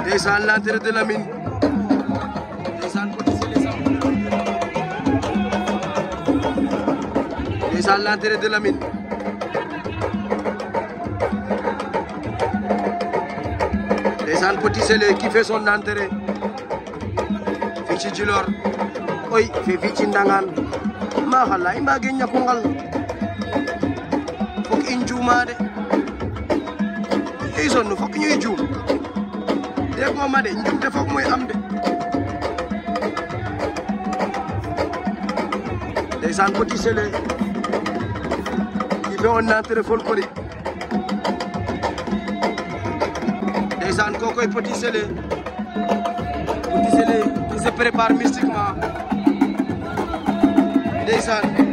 ndeysaan l'entrée de Lamine ndeysaan ko tisile sam ndeysaan l'entrée de Lamine ndeysaan Petit Sélé qui fait son entrée ci Djilor oy fe fii ci Ndangaan ma xala i mbaage ñakungal fok i njuuma de i sonn fok ñuy juum déggoo ma de njuumte foog mooy am de ndeysaan Petit Sélé i fe on entrée folklorique ndeysaan kookoy Petit Sélé Petit Sélé il se prépare mystiquement ndeysaan